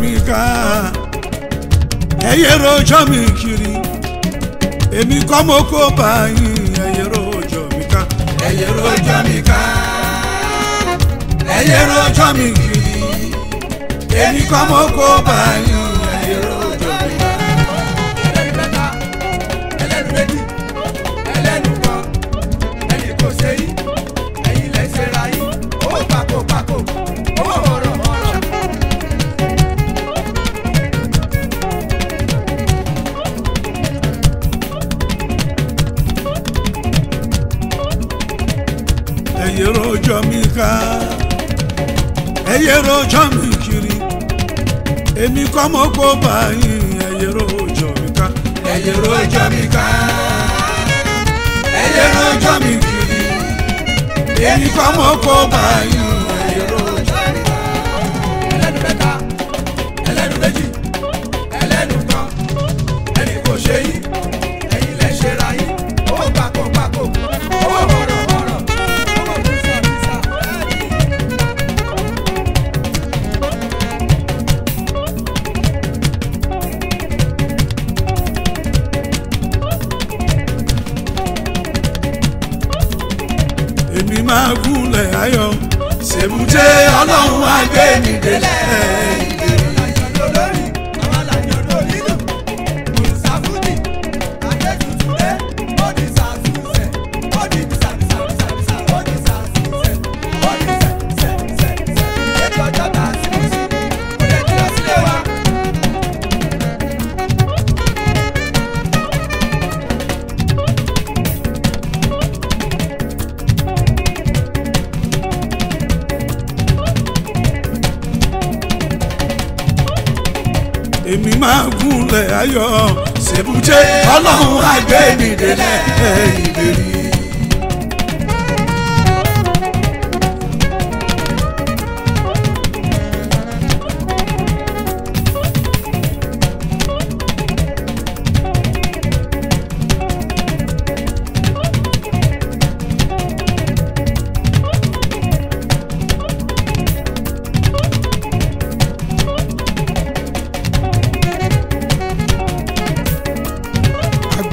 mi ká ẹ yé rojọ́ mi kiri èmi kọ́ mo kó báyìí ẹ yé rojọ́ mi ká ẹ yé rojọ́ mi ẹyẹ rojọ́ mi kiri èmi kọ́ mo kó báyìí ẹyẹ rojọ́ mi ká. ẹyẹ rojọ́ mi ká ẹyẹ rojọ́ mi kiri èmi kọ́ mo kó báyìí. Yeah. èmi máa gúnlẹ̀ ayọ̀ ṣèbùjẹ́ ọlọ́run àgbẹ̀ mi délẹ̀ ìbéèrè.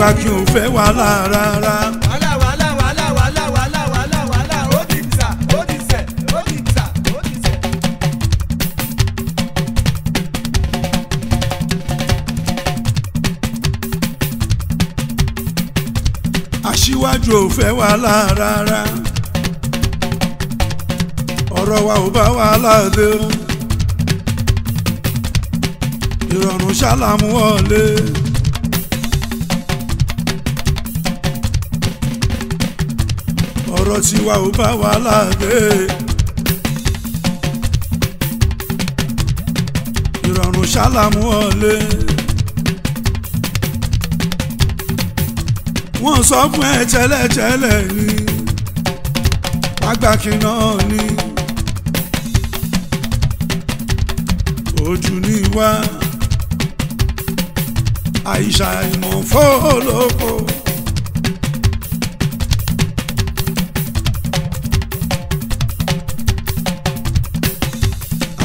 pa kí n fẹ́ wàhálà rárá. wàhálà wàhálà wàhálà wàhálà wàhálà wàhálà wàhálà ó di ìsà ó di ìsẹ̀ ó di ìsà ó di ìsẹ̀. aṣíwájú ò fẹ́ wàhálà rárá ọ̀rọ̀ wa ò bá wàhálà dé ìrọ̀rùn ṣáláàmù ọ̀lẹ́. ọ̀rọ̀ tiwa ò bá wa láàgbé. ìrọ̀rùn ṣálàmú ọ̀lẹ́. wọ́n sọ fún ẹ tẹ́lẹ̀tẹ́lẹ̀ ni wágbàkí ni ojú ni wá àìsàn ìmọ̀ fọ́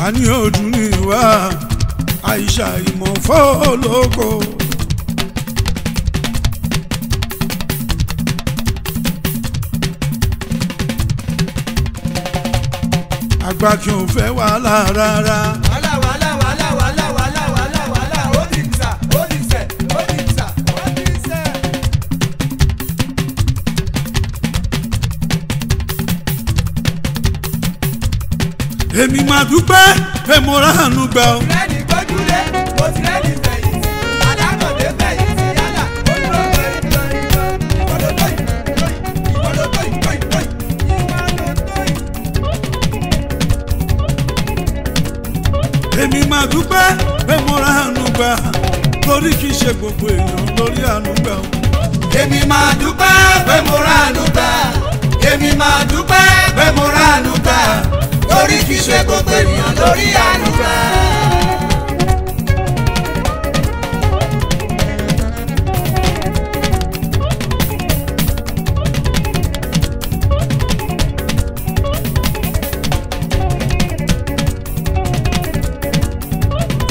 àní ọdún ni wá àìṣà ìmọ̀ fọ́ọ̀lọ́kọ̀. àgbà kí n fẹ́ wàhálà rárá. èmi máa dúpẹ́ pé mo ráhànú gbà ọ́. ìrẹ́ni gbójúlé mo ti rẹ́ni fẹ̀yìntì alákọ̀dé fẹ̀yìntì yálà olùrọ̀ lórí lórí ìwọ́dọ̀ tó yìí lóyìí ìwọ́dọ̀ tó yìí lóyìí lóyìí ìwọ́dọ̀ èmi máa dúpẹ́ pé mo ráhànú gbà lórí kì ṣe gbogbo èèyàn lórí àánú gbà ọ́. èmi máa dúpẹ́ pé mo ráhànú gbà èmi máa dúpẹ́ pé mo ráhànú gbà torí kì í ṣe gbogbo ènìyàn lórí àánú rẹ̀.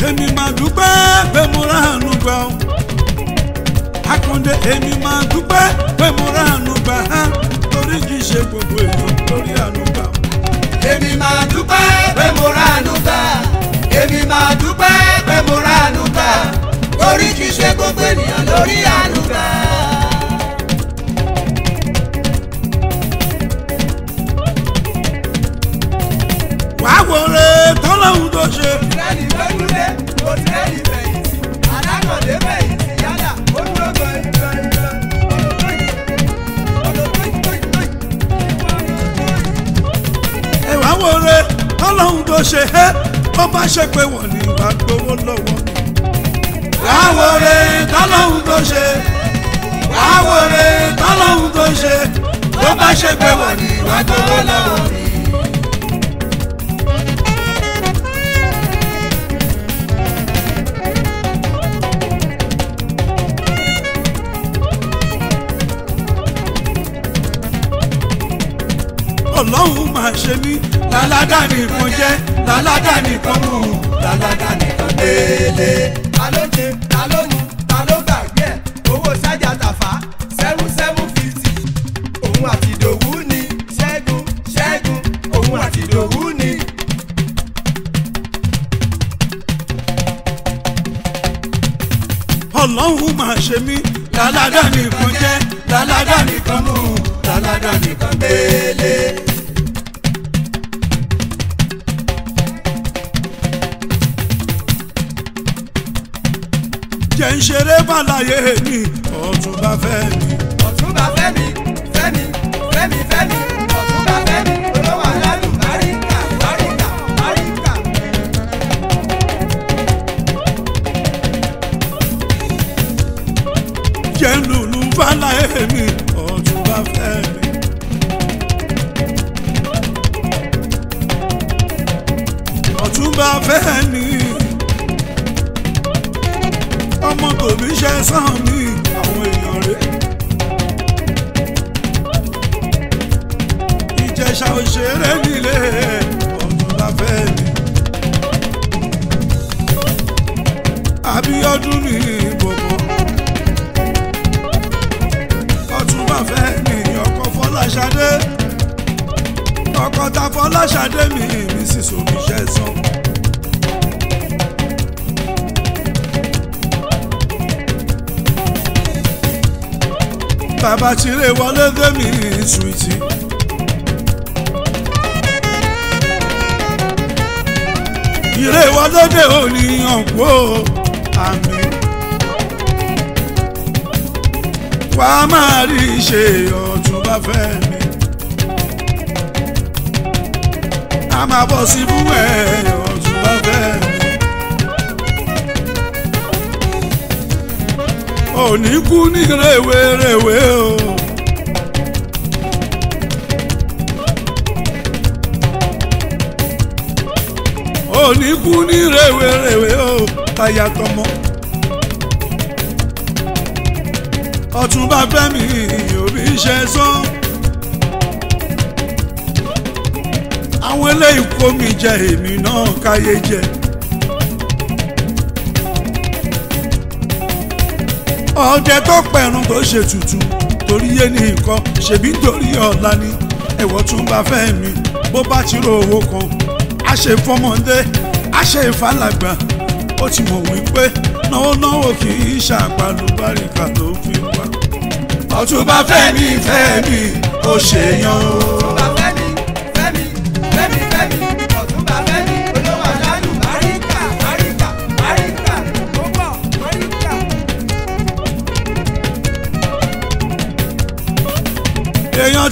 èmi máa dúpẹ́ pé mo ráàánú gbà ọ́ Akande èmi máa dúpẹ́ pé mo ráàánú gbà á torí kì í ṣe gbogbo èèyàn lórí àná. torí àlùbá. wàá wò lè tọ́lọ́hún tó ṣe. ìrẹ́lì gbẹ́dúlé kò sí ẹ̀yìn fẹ̀yìntì alákọ̀dé fẹ̀yìntì yálà tó ṣe é bó ṣe pé wọ́n ní ìgbà gbowó lọ́wọ́ wàá wòre tọ́lọ́hún tó ṣe wàá wòre tọ́lọ́hún tó ṣe tó bá ṣe pé wọ́n ní wàá tó lọ́wọ́ mi. máa ṣe mí làládà nìkan jẹ́ làládà nìkan mú làládà nìkan délé. máa ṣe mí làládà nìkan jẹ́ làládà nìkan mú làládà nìkan gbélé. jẹ́ ń ṣeré bàlàyé mi ọ̀tún bá fẹ́ mi. ọ̀tún fẹ́ mi. Abatire wọlé Demi Sweety. Ire wọlé dé òní ọ̀pọ̀ àmì. Wàá máa rí ṣe ọ̀tún bá fẹ́ mi. a máa bọ̀ sí fún ẹ ọ̀tún bá fẹ́. òní kú ní rèwerèwe o. òní kú ní rèwerèwe o aya tọmọ. ọ̀túnba fẹ́mi òbí ṣe sọ. àwọn eléyìí kó mi jẹ èmi náà káyé jẹ. ọ̀jẹ̀ tó pẹ̀rùn kò ṣe tutù torí yé ní nǹkan ṣèbí nítorí ọ̀la ni ẹ̀wọ̀ tún bá fẹ́ mi bó bá ti ro owó kan a ṣe fọmọdé a ṣe ìfàlàgbà ó ti mọ̀ wípé náwó náwó kì í ṣàpàlùbáríkà ló fi wá. ọ̀túnba fẹ́mi fẹ́mi ó ṣèyàn o.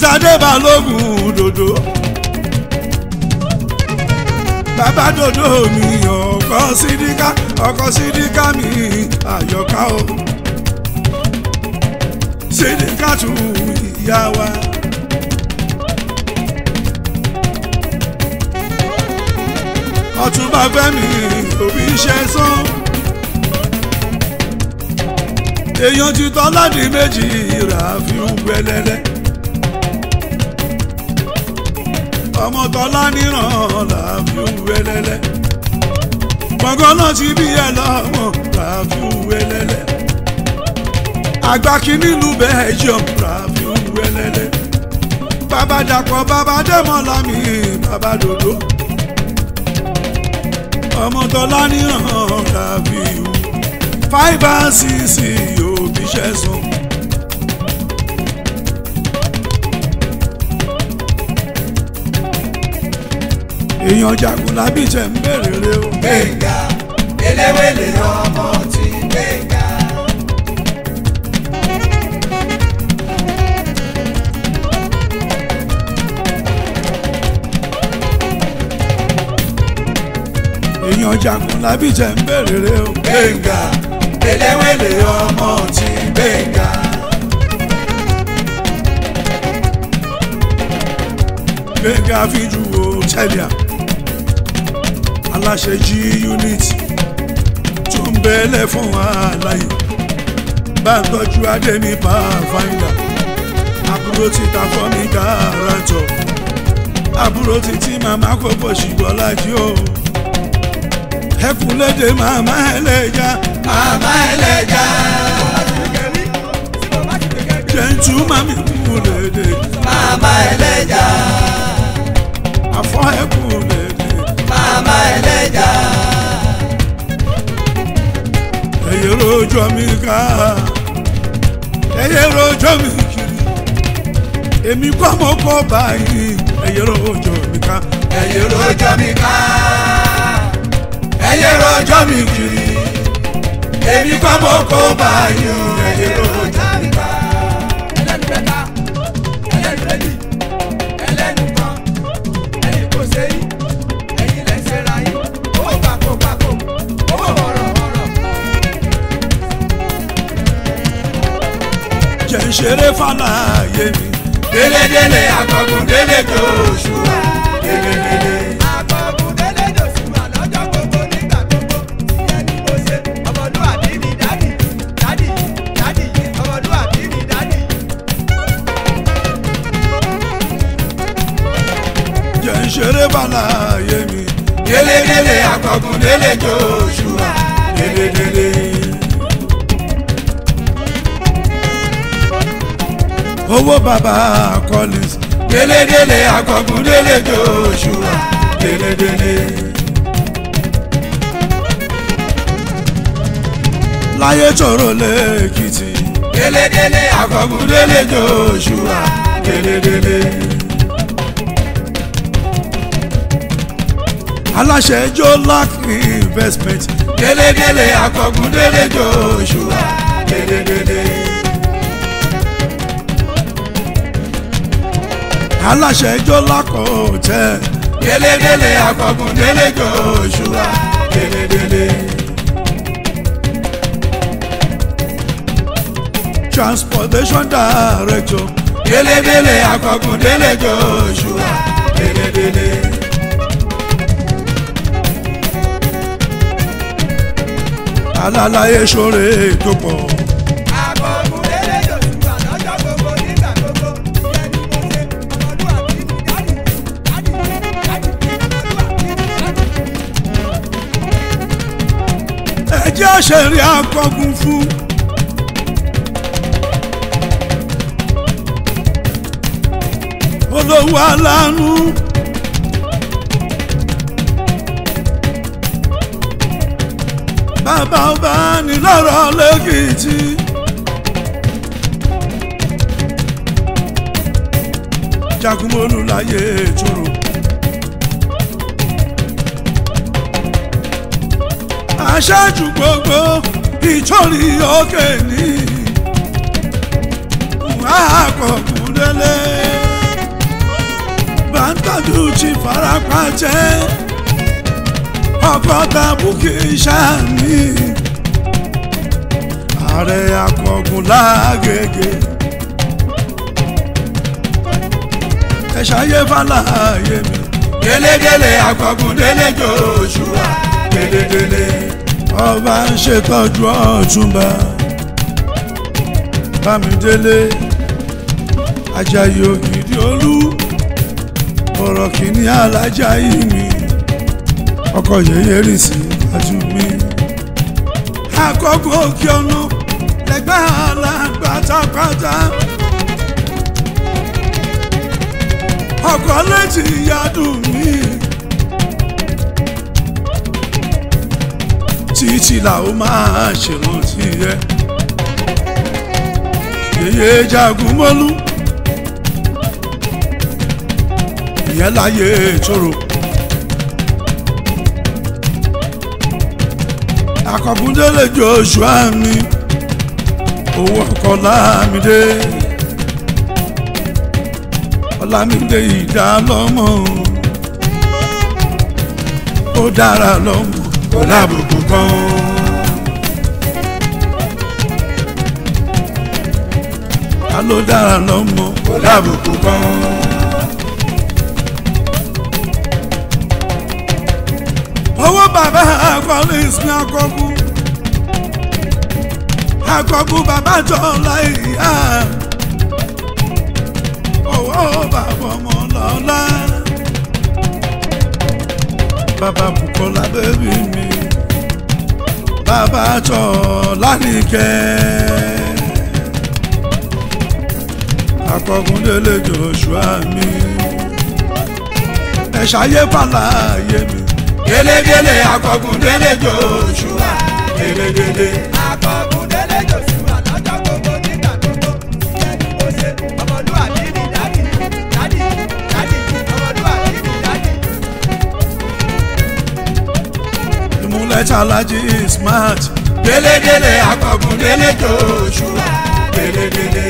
èèyàn Tádé Balógun dòdò bàbá dòdò mi ọkọ sídíkà ọkọ sídíkà mi àyọká o sídíkà tún ìyá wa. ọ̀túnba Fẹ́mi òbí ṣe sán èèyàn ti tọ́ láti méjì rà fi ń gbẹlẹ́lẹ́. ọmọ tọ́lá níran làbí òwe lẹ́lẹ́ gbọ̀ngànà ti bí ẹ lọ́mọ làbí òwe lẹ́lẹ́ àgbà kìíní lu Belgium làbí òwe lẹ́lẹ́ bàbá dàpọ̀ bàbá dẹ́mọ̀lá mi bàbá dòdò ọmọ tọ́lá níran làbí òwe fáìbà sísì yóò fi ṣẹ́ sùn. èèyàn Jagunlabi tẹ̀ ń bẹ̀rẹ̀ rẹ o. gbẹ̀ngà eléwé lèèyàn ọmọ ti gbẹ̀ngà. èèyàn Jagunlabi tẹ̀ ń bẹ̀rẹ̀ rẹ o. gbẹ̀ngà eléwé ọmọ ti gbẹ̀ngà. gbẹ̀ngà fi ju o tẹ́lẹ̀ à aláṣẹ g unit tó ń bẹ́lẹ̀ fún àlàyé bá ń tọ́jú adé ní pàfáńdà àbúrò ti ta fọ́ mi gàràtọ̀ àbúrò ti ti màmá kókó ṣìgbọ́lá jí o ẹkùnlédè màmá ẹlẹ́jà màmá ẹlẹ́jà jẹ́ntú mami kúlédè màmá ẹlẹ́jà àfọ́ ẹkùn màmá ẹlẹ́jà. ẹyẹ rojo mi ká ẹyẹ rojo mi kiri èmi kọ́ mo kọ́ báyìí ẹyẹ rojo mi ká. ẹyẹ rojo mi ká ẹyẹ rojo mi kiri èmi kọ́ mo kọ́ báyìí ẹyẹ rojo mi ká. ṣeré fàlà ayé mi. délédélé àkọ́kùn délé tó oṣù wa délédélé. àkọ́kùn délé tó oṣù wa lọ́jọ́ gbogbo nígbà gbogbo ìyẹn ni mo ṣe ọmọlúwàbí mi dádì dádì dádì ọmọlúwàbí mi dádì. jẹ́ ń ṣeré fàlà ayé mi. délé tó oṣù wa délédélé. owó Baba, collins délédélé akọ̀gùn délé joshua délédélé. láyé tòrò lẹ́kìtì délédélé akọ̀gùn délé joshua délédélé. aláṣẹ jó lack investment délédélé akọ̀gùn délé joshua délédélé. aláṣẹ ijó lákọ̀ òtẹ́. àkọ́kùn déléjò òṣùwà délédélé. transportation director. délédélé àkọ́kùn déléjò òṣùwà délédélé. alálàyé ṣoore tó pọ̀. ṣe rí akọgun fún. olówó aláàánú. bàbá ọba ní lọ́rọ̀ lẹ́kìtì. jagunmọ́lú láyé ètùrù. aṣáájú gbogbo ìjọ́rí òkè ní àkọ́kùn délé bàńtàdù ti farapa jẹ́ ọgọ́ta bùkì sàmì ààrẹ àkọ́kùn lágége ẹ ṣayé fàlàyé mi. délédélé àkọ́kùn délé jòṣùwà délédélé ọba ń ṣètọ́jú ọ̀túnba bámidélé ajayi ògidì olú ọ̀rọ̀ kìíní alájà yìí mi ọkọ̀ yẹ̀yẹ́ rì sí àti mi. àkọ́kọ́ òkè ọ̀nà lẹ́gbẹ́ alágbátápátá ọkọ̀ létí ìyá dùn mí. títí la ó máa ṣèrántí rẹ. Yèyé jagun mọ́lú. Ìyẹn láyé ìṣòro. Akọ̀gúndélé Joshua mi. Owó ọkọ̀ Lámídé. Ọlámídé ìdálọ́mọ. Ó dára lọ́mọ tó lábùkù kan. ta ló dára lọ́mọ tó lábùkù kan. owó bàbá àkọlé ìsìn àkọ́kù àkọ́kù bàbá jọ ọ̀la ìyá owó bàbá ọmọ ọ̀la bàbá Bùkọ́lá bébí mi bàbá Ṣọ̀lánìkẹ́ akọgundele Joshua mi ẹ ṣayé fàlàyé mi. gẹ́lẹ́gẹ́lẹ́ akọgundele Joshua gẹ́lẹ́gẹ́lẹ́ akọgundele Joshua. prọfẹ̀tì Alhaji Smart. délédélé akọ̀gùn délé tó ṣùwà délédélé.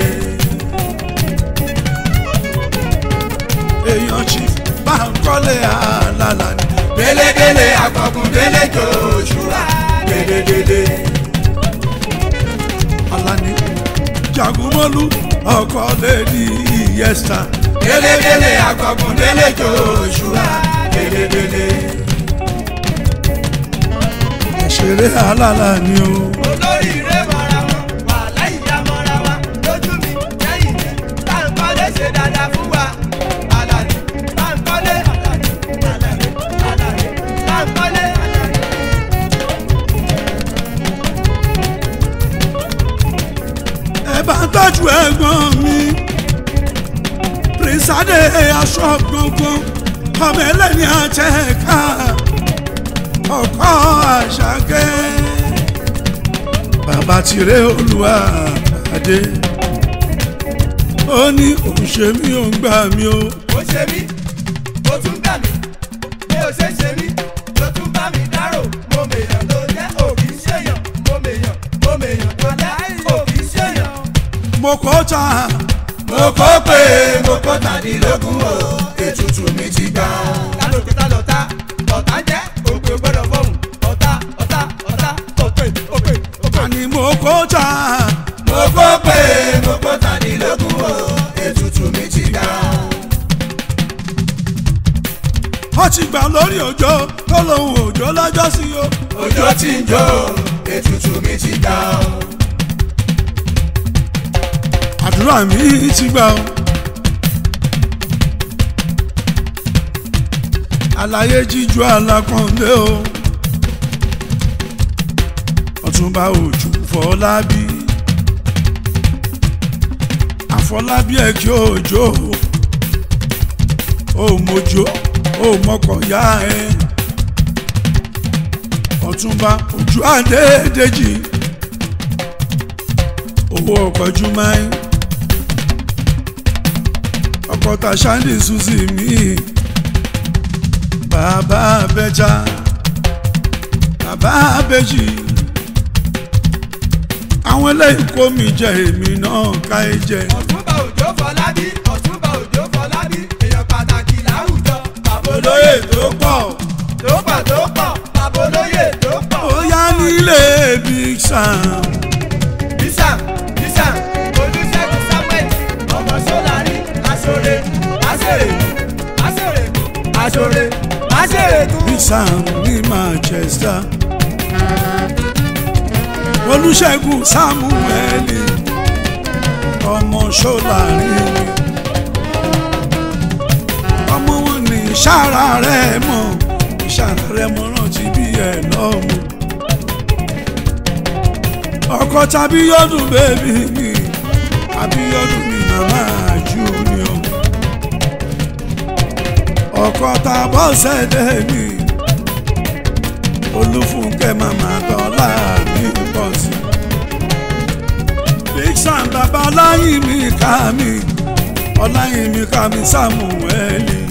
èèyàn chief Bankole Alalani. délédélé akọ̀gùn délé tó ṣùwà délédélé. Alani jagunmọ́lú ọkọ̀ lẹ́ni ìyẹ́sà. délédélé akọ̀gùn délé tó ṣùwà délédélé ṣeré àlàlà ni o. olórí rẹ̀ mọ̀ra wọn wàhálà ìyá mọ̀ra wa lójú mi lẹ́yìn mi táǹkọ́lé ṣe dáadáa fún wa àlàní táǹkọ́lé àlàní àlàní àlàní táǹkọ́lé àlàní. ẹ bá ń tọ́jú ẹ̀gbọ́n mi prince adé aṣọ gbọ̀ngbọ̀n ọmọ ẹlẹ́ni àjẹká ọkọ àṣàkẹ́ bàbá tìrẹ olúwa àdé ó ní òun ṣe mí òun gbà mí o. ó ṣe mí ó tún gbà mí mi ò ṣe ṣe mí ló tún bá mi dárò mo mèèyàn tó jẹ́ òbí ṣèyàn mo mèèyàn mo mèèyàn tó jẹ́ òbí ṣèyàn. mo kọ́ ta. mo kọ́ pé mo kọ́ tàdínlógún o ètùtù mi ti gbà. gbà lórí òjò tó lòun òjò lọ́jọ́ sí o. òjò ti ń jó ètùtù mi ti gbà o. àdúrà mi ti gbà o. àlàyé jíjù alákànlé o. ọ̀túnba òjò fọlábí. àfọlábí ẹ̀ òjò o. o mojo ó mọ́kọ̀ yá ẹ ọ̀túnba ojú àdédéjì owó ọkọ̀ jùmáì ọkọ̀ tàṣáńdì suzi mi bàbá abẹ́já bàbá abẹ́jì àwọn eléyìí kó mi jẹ èmi náà ká ẹ jẹ. ọ̀túnba òjò fọlábí ọ̀túnba òjò fọlábí olóyè tó pọ̀. tó pọ̀ tó pọ̀ bàbá olóyè tó pọ̀. ó yá nílé Big Sam. Big Sam Big Sam Olúṣẹ́gun Samuel ọmọ sólárì aṣọre aṣèrè aṣèrè aṣọre aṣèrè tó. Big Sam ní Manchester Olúṣẹ́gun Samuel ọmọ sólárì. ìṣàrà rẹ̀ mọ̀ ìṣàrà rẹ̀ mọ̀ rántí bí ẹ̀ lọ́mọ. ọkọ tàbí yọdún bèbí mi àbí yọdún mi màmá junior. ọkọ tàbọ̀ sẹ́dẹ̀ mi olúfúnkẹ́ màmá dọ́là mi pọ̀ sí. big sam babaláyìn mi ká mi ọláyìn mi ká mi Samuel.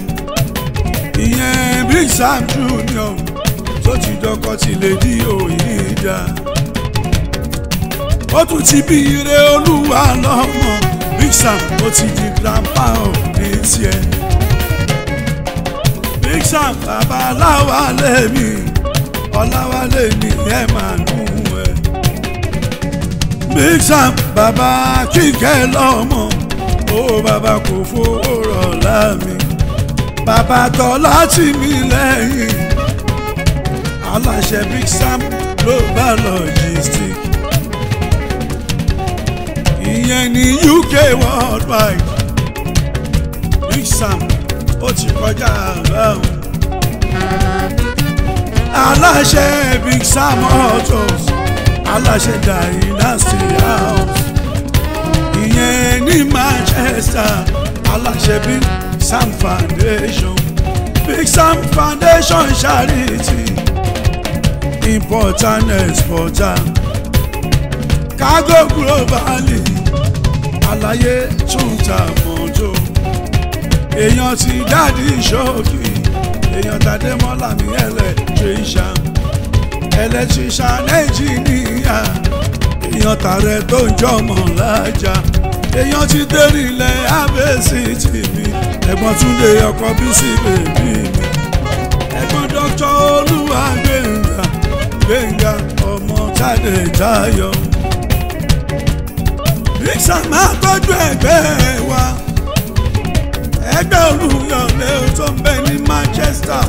Big Sam Junior tó ti dọ́kọ́ ti lè di òyìn dá. ó tún ti bí ire olúwa lọ́mọ Big Sam ó ti di grandpa ò ní tiẹ̀. Big Sam bàbá aláwálẹ̀ mi ọláwálẹ̀ ni ẹ̀ máa nù ẹ̀. Big Sam bàbá kíkẹ́ lọ́mọ ó bàbá kò fowó rọ̀ láàmì bàbá tọ́lá tì mí lẹ́yìn aláṣẹ big sam global logistic ìyẹn ní uk worldwide big sam ó ti kọjá àárẹ̀ o aláṣẹ big sam autos aláṣẹ dynasty house ìyẹn ní manchester aláṣẹ big. Sam foundation Big Sam foundation charity important exporter cargo globally àlàyé tún ta mọ́tò èèyàn ti dáàdi ṣọ́ọ̀kì èèyàn tàdémọ́lá mi electrician electrician engineer èèyàn tààrẹ tó ń jọmọ̀ lájà èèyàn ti dérì ilẹ̀ abẹ́sì tv ẹ̀gbọ́n túnde ọkọ bísí bèbí mi ẹ̀gbọ́n dọ́kítọ̀ olúwa gbẹ̀ngà gbẹ̀ngà ọmọ jáde táyọ̀ ríṣà máa tọ́jú ẹgbẹ́ wa ẹgbẹ́ olùyọ̀lé tó ń bẹ ní Manchester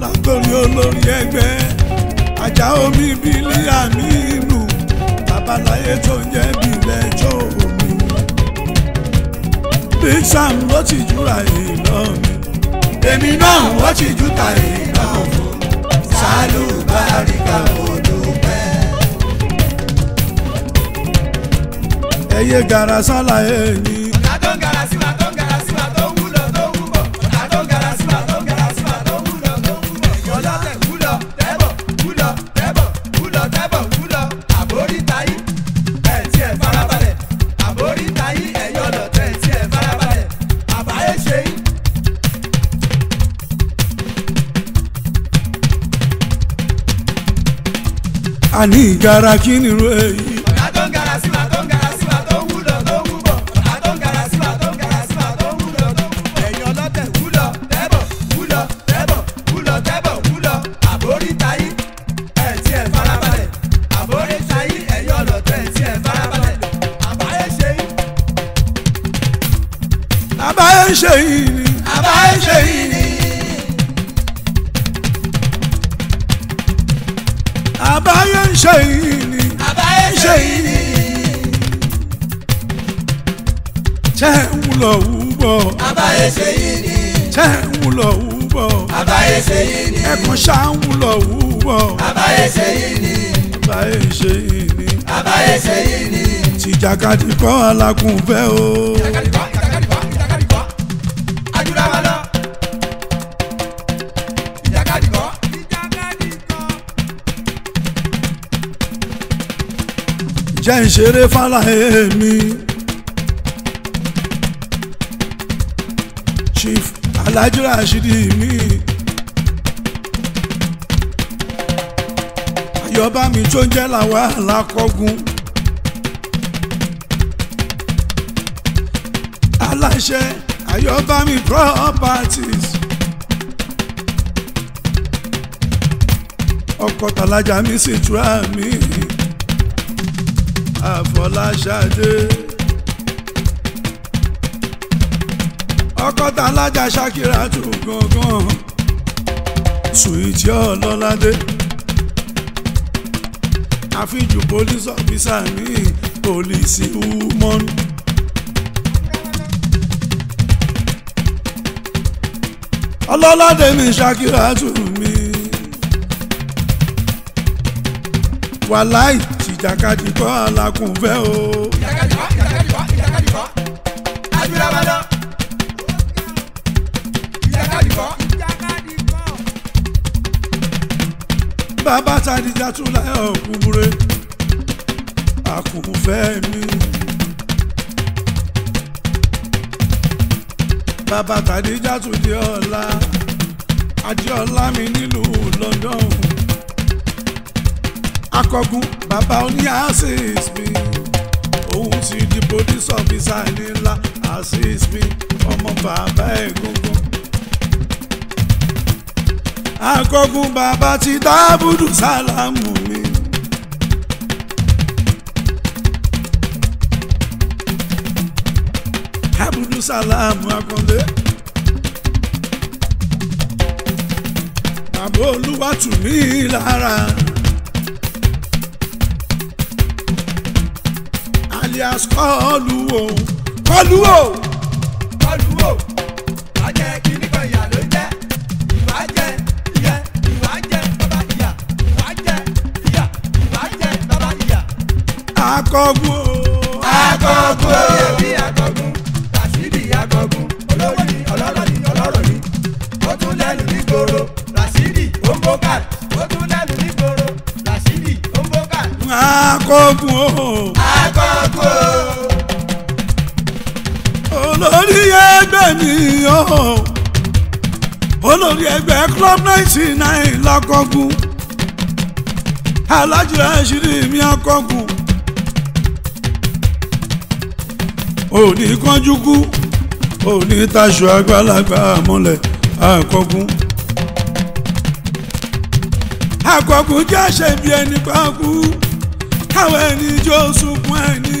látòrí olórí ẹgbẹ́ ajá omi bíi líyà míì babaláyé tó ń jẹ́ bílẹ̀ jọ omi big sam ló ti júra èyí náà mi èmi náà wọ́n ti júta èyí náà fún sálù báríkà olùpẹ́. ẹyẹ gara sálà ẹ̀yìn. ọ̀la tó ń gara sí wa gara. àní ìgara kí ni ro èyí. ọ̀gá tó ń gara sí wa tó ń gara sí wa tó ń wúlò tó ń wúbọ̀ ọ̀gá tó ń gara sí wa tó ń gara sí wa tó ń wúlò tó ń wúbọ̀ ẹ̀yin ṣe yí. ẹ̀hún lọ wú bọ̀. bàbá èsè yìí ni. ẹkùn ṣáhùn lọ wú bọ̀. bàbá èsè yìí ni. bàbá èsè yìí ni. bàbá èsè yìí ni. tìjàkadì kọ́ alákùnfẹ́ o. jàkadì kọ́ jàkadì kọ́ jàkadì kọ́ ajúra wa lọ. jẹ́ ìṣeré fàlàyé mi. chief alájúra ṣídì mí. àyọ̀bámi tó ń jẹ́ làwọn alákọ̀ọ́gùn. aláṣẹ àyọ̀bámi properties. ọkọ̀ tàlájà mi sì túra mi àfọláṣadé. tọkọta alájà ṣàkírà tù gangan sùwìtì ọlọ́ládé àfijù police officer ní polisi woman. ọlọ́ládé ní ṣàkírà tù mí wàláì tìjàkadì kọ́ alákùnfẹ́ o. bàbá tàdíjà tún láyọ̀ kúbúrẹ́ àkùnfẹ́ mi. bàbá tàdíjà tún di ọ̀la adéọlá mi nílùú London akọgun bàbá oníyàásìs mi òun ti di police officer nílá assist mi ọmọ bàbá ẹ̀gúngún akọgun bàbá ti dábùdù sálámù mi. dábùdù sálámù akọ́ndé. bàbá olúwa tù mí lára. alias kọlu o kọlu o kọlu o. akọgun o. akọgun o. bí akọgun Rasidi akọgun olówó ni ọlọ́lọ́ ni ọlọ́rọ̀ ni ó tún lẹ́nu nígboro Rasidi ombokan ó tún lẹ́nu nígboro Rasidi ombokan. akọgun o. akọgun o. olórí ẹgbẹ́ mi o olórí ẹgbẹ́ club ninety nine lakọgun alájọ ẹ̀ṣin mi akọgun. òní kánjú kú òní taṣọ àgbàlagbà àmúlẹ̀ àkọ́kún. àkọ́kún jẹ́ àṣẹ̀bí ẹni pàkú káwọn ẹni jó sunkún ẹni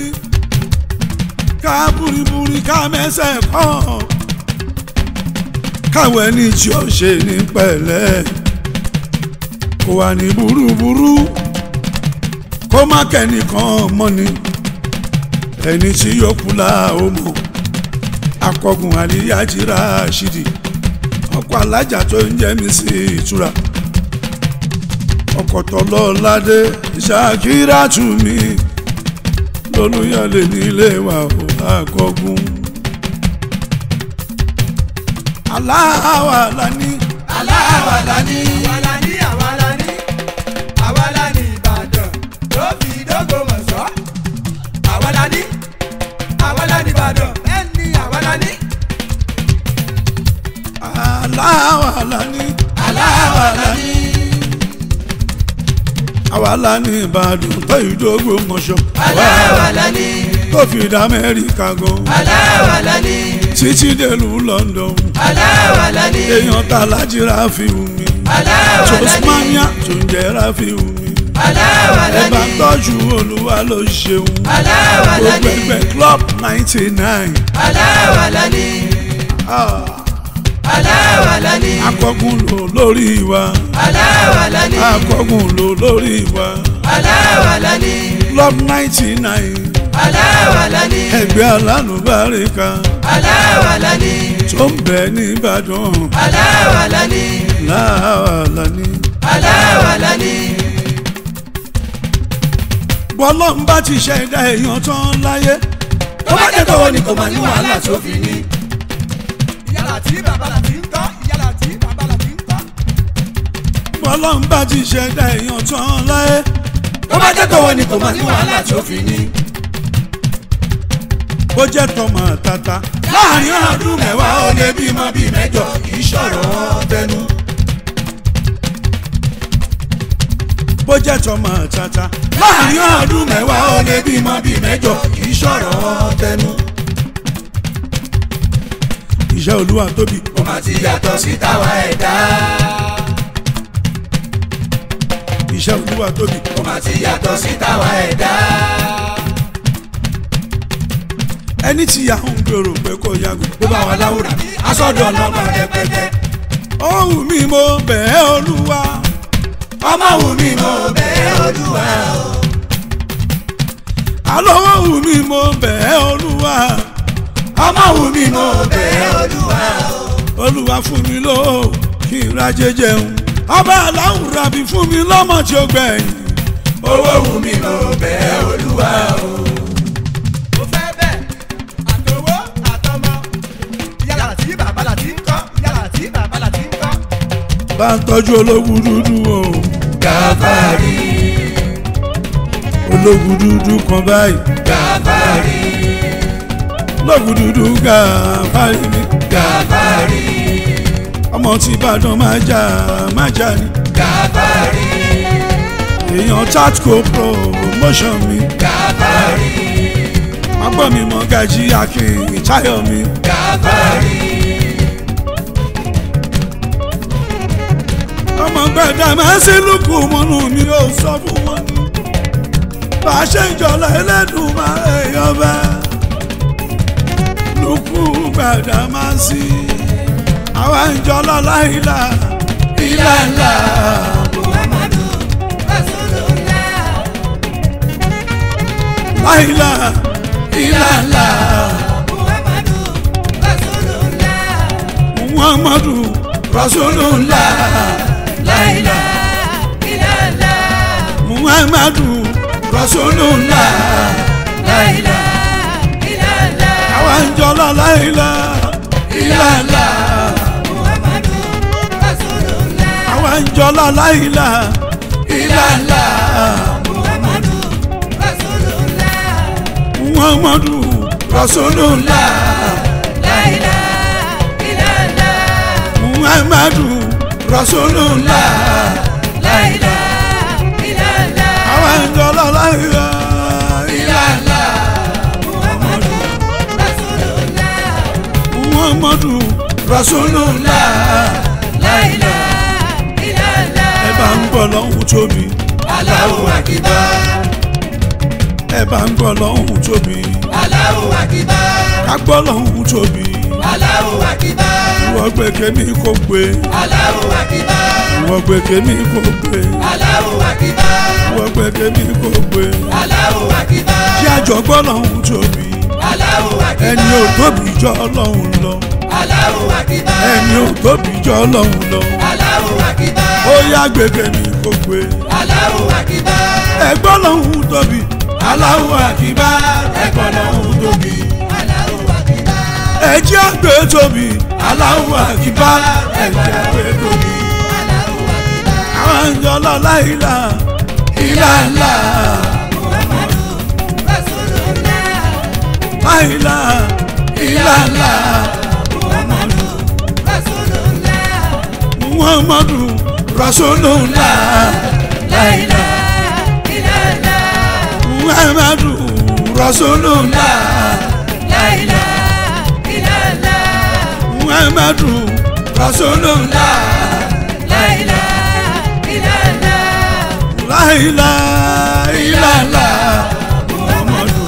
ká buriburi ká mẹ́sẹ̀ kàn káwọn ẹni tí ó ṣe ní pẹ̀lẹ́ kò wà ní burúburú kó má kẹ́nìkan mọ́ni. ẹni tí yóò kú la ó mọ̀ akọgun àríyájírà ọkọ alájà tó ń mi sí ìtura ọkọ̀ tọ́lọ́ládé ṣàkírà tù mí lọ́lùyàlè nílé wa ò akọgun. aláwa la aláwa la ìbàdàn bẹ́ẹ̀ ni àwàlá ní. aláwàlá ní. aláwàlá ní. àwàlá ní ìbàdàn tó ìdógún mọ̀ṣọ́. aláwàlá ní. tó fi dá amẹ́ríkà gan. aláwàlá ní. títí dèlú london. aláwàlá ní. èèyàn tá a lájìra fi wù mí. aláwàlá ní. tó sumania tó ń fi wù mí aláwàlá ni. ẹ bá tọ́jú olúwa ló ṣeun. aláwàlá ni. gbogbo ẹgbẹ́ club ninety nine. aláwàlá ni. aláwàlá ni. akọ́gun ló lórí wa. aláwàlá ni. akọ́gun ló lórí wa. aláwàlá ni. club ninety nine aláwàlá ni. ẹgbẹ́ alálùbáríkà. aláwàlá ni. tó ń bẹ ní Ìbàdàn. aláwàlá ni. láwàlá bọ́lọ́n bá ti ṣẹ̀dá èèyàn tán láyé tó bá jẹ́ tọ́wọ́ ni kò máa ní wàhálà tó fi ní. ìyá láti bàbá láti ń tọ́ ìyá láti bàbá láti ń tọ́. bọ́lọ́n bá ti ṣẹ̀dá èèyàn tán láyé tó bá jẹ́ tọ́wọ́ ni kò máa ní wàhálà tó fi ní. bó jẹ́ tọmọ tata láàrin ọdún mẹ́wàá ó lé bímọ bíi mẹ́jọ kì í ṣọ̀rọ̀ tẹnu. bó jẹ́ tọmọ tata. láàrin ọdún mẹ́wàá ó lè bímọ bíi mẹ́jọ kì í ṣọ̀rọ̀ tẹnu. iṣẹ́ olúwa tóbi. ó máa ti yàtọ̀ sí tàwa ẹ̀dá. iṣẹ́ olúwa tóbi. ó máa ti yàtọ̀ sí tàwa ẹ̀dá. ẹni tí yahoo ń gbèrò pé kò yàgò bó bá wà láwùrà aṣọ́dọ̀ ọ̀nà ọba rẹpẹtẹ. ohun mi mo bẹ̀ ẹ́ olúwa ọmọ wù mí mo bẹ̀ olúwa o. alówó wù mí mo bẹ̀ olúwa. ọmọ wù mí mo bẹ̀ olúwa o. olúwa fún mi lówó kí n ra jẹjẹun ọba aláwùrà bí fún mi lọ́mọ tí ó gbẹ̀yìn. owó wù mí mo bẹ̀ olúwa o. bá ń tọ́jú olówó dúdú o. Kàfàrí. ológun dúdú kan báyìí. Kàfàrí. ológun dúdú Kàfàrí mi. Kàfàrí. ọmọ tí Ìbàdàn máa jà máa jà ni. Kàfàrí. èèyàn tatco promotion mi. Kàfàrí. agbọ́n mi mọ gàjí akin ìtayọ̀ mi. Kàfàrí. ọmọ gbẹdà máa sí lùkù mọ́nù ni ó sọ fún wọn ni bá a ṣe ń jọlọ ẹlẹ́dùn máa ẹ̀yọ́ bá lùkù gbẹdà máa àwa ń jọlọ láìla ìlàlà. láìla ìlàlà. Muhammadu Rasulullah láìlá ìlàlá. muhammadu rasulullah láìlá ìlàlá. àwa ń jọlọ láìlá ìlàlá. muhammadu rasulullah. àwa ń jọlọ láìlá ìlàlá. muhammadu rasulullah. muhammadu rasulullah. láìlá ìlàlá. muhammadu. Rasulullah la ilaha illallah àwọn ìjọ lọ́la ìlà ìlàlá Muhammadu Rasulullah Muhammadu Rasulullah la ilaha illallah ẹ bá ń gbọ́ lọ́hùn tóbi Allahu Akbar ẹ bá ń gbọ́ lọ́hùn tóbi Allahu Akbar ká gbọ́ lọ́hùn tóbi. Allahu Akbar. ìwọ gbé kémi kó gbé. Allahu Akbar. ìwọ gbé kémi kó gbé. Allahu Akbar. ìwọ gbé kémi kó gbé. Allahu Akbar. kí àjọgbọ́n lọ́hún tóbi. Allahu Akbar. ẹni ò tóbi jọ ọlọ́hun lọ. Allahu Akbar. ẹni ò tóbi jọ ọlọ́hun lọ. Allahu Akbar. ó yá gbé kémi kó gbé. Allahu Akbar. ẹgbọ́n lọ́hún tóbi. Allahu Akbar. ẹgbọ́n lọ́hún tóbi ẹ jẹ́ àgbẹ̀ tóbi aláwọ̀ àkìbá ẹ jẹ́ àgbẹ̀ tóbi àwọn àjọ lọ́la ìlà ìlà ńlá láìlà ìlà ńlá muhammadu rasulula láìlà ìlà ńlá muhammadu rasulula láìlà muhammadu rasulullah láìlá ìlàlá láìlá ìlàlá muhammadu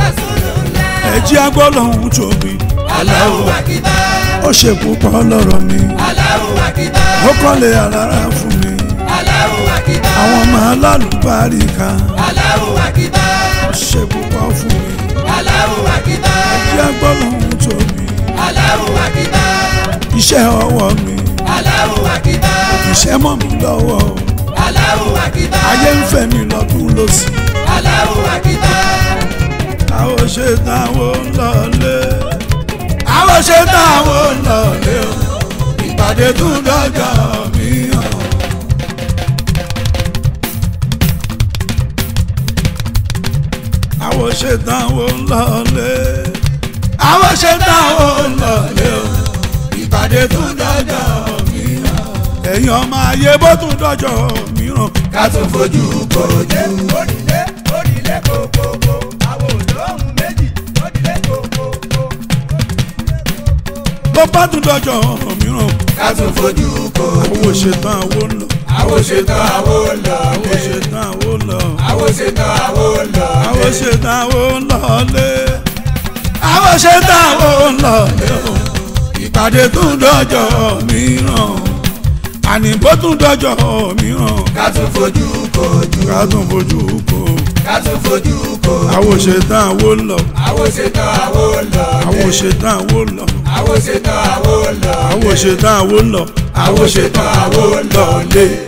rasulullah ẹ̀jẹ̀ agbọ́lọ́hún tóbi Allahu akbar ó ṣe púpọ̀ lọ́rọ̀ mi Allahu akbar ó kọ́lé alára fún mi Allahu akbar àwọn ọmọ alálùbárí kan Allahu akbar ó ṣe púpọ̀ fún mi Allahu akbar ẹ̀jẹ̀ agbọ́lọ́hún tóbi. Allahu Akbar. iṣẹ́ ọwọ́ mi. Allahu Akbar. iṣẹ́ mọ́ mi lọ́wọ́. Allahu Akbar. ayé ń fẹ́ mi lọ́dún lọ́sí. Allahu Akbar. àwọn ṣe táwọn ń lọ lé. àwọn ṣe táwọn ń lọ ìpàdé tún dọ́jọ́ mi àwọn ṣe táwọn ń lọ àwọn ṣe tá ò lọ lé o ìpàdé tún dọjọ́ mìíràn. ẹ̀yin ọmọ ayé bó tún dọjọ́ mìíràn. ká tún fojú kò jẹ́ orílẹ̀ orílẹ̀ kòkòkò àwọn olóhùn méjì orílẹ̀ kòkòkò. bó bá tún dọjọ́ mìíràn. ká tún fojú kò jẹ́ àwọn òṣètàn àwọn olóhùn àwọn ṣetán àwọn lọ lé àwọn ṣetán àwọn lọ àwọn ṣetán àwọn lọ lé àwọn ṣe táwọn ń lọ lẹ́wọ̀n ìpàdé tún dọ́jọ́ mìíràn ànìbó tún dọ́jọ́ mìíràn. ká tún fojú kojú. ká tún fojú ko. ká tún fojú ko. àwọn ṣe táwọn ń lọ. àwọn ṣe táwọn ń lọ. àwọn ṣe táwọn ń lọ. àwọn ṣe táwọn ń lọ. àwọn ṣe táwọn ń lọ. àwọn ṣe táwọn ń lọ lé.